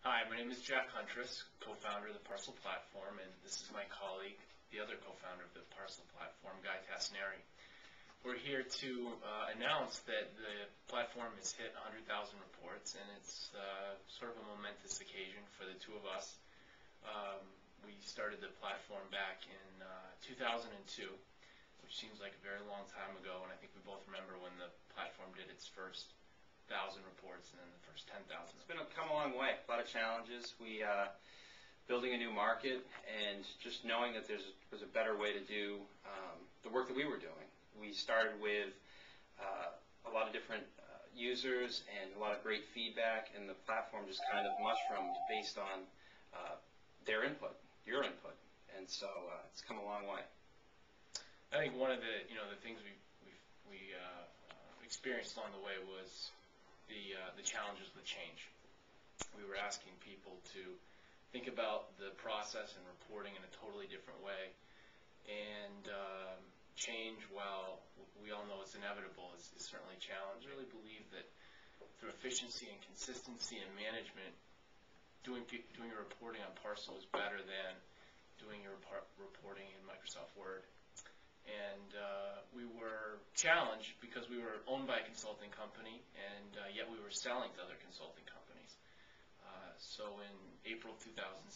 Hi, my name is Jack Huntress, co-founder of the Parcel Platform, and this is my colleague, the other co-founder of the Parcel Platform, Guy Tasneri. We're here to uh, announce that the platform has hit 100,000 reports, and it's uh, sort of a momentous occasion for the two of us. Um, we started the platform back in uh, 2002, which seems like a very long time ago, and I think we both remember when the platform did its first thousand reports and then the first 10,000. It's been a, come a long way. A lot of challenges. We uh, building a new market and just knowing that there's was a better way to do um, the work that we were doing. We started with uh, a lot of different uh, users and a lot of great feedback, and the platform just kind of mushroomed based on uh, their input, your input, and so uh, it's come a long way. I think one of the you know the things we we, we uh, experienced along the way was the uh, the challenges with change. We were asking people to think about the process and reporting in a totally different way, and um, change, while we all know it's inevitable, is, is certainly a challenge. I really believe that through efficiency and consistency and management, doing doing your reporting on Parcel is better than doing your reporting in Microsoft Word and uh, challenged because we were owned by a consulting company, and uh, yet we were selling to other consulting companies. Uh, so in April 2007,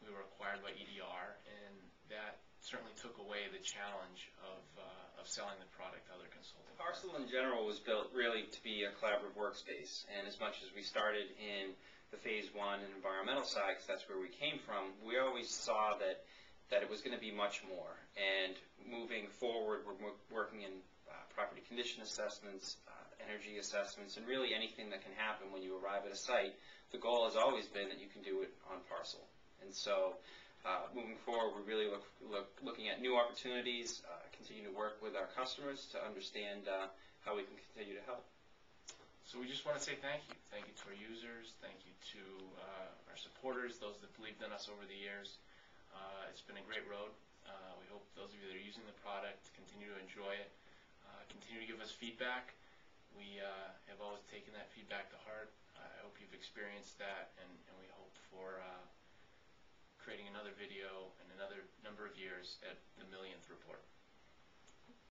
we were acquired by EDR, and that certainly took away the challenge of, uh, of selling the product to other consulting Parcel in general was built really to be a collaborative workspace, and as much as we started in the phase one and environmental side, because that's where we came from, we always saw that that it was going to be much more. And moving forward, we're working in uh, property condition assessments, uh, energy assessments, and really anything that can happen when you arrive at a site. The goal has always been that you can do it on parcel. And so uh, moving forward, we're really look, look, looking at new opportunities, uh, continue to work with our customers to understand uh, how we can continue to help. So we just want to say thank you. Thank you to our users. Thank you to uh, our supporters, those that believed in us over the years. It's been a great road. Uh, we hope those of you that are using the product continue to enjoy it, uh, continue to give us feedback. We uh, have always taken that feedback to heart. I hope you've experienced that, and, and we hope for uh, creating another video in another number of years at the millionth report.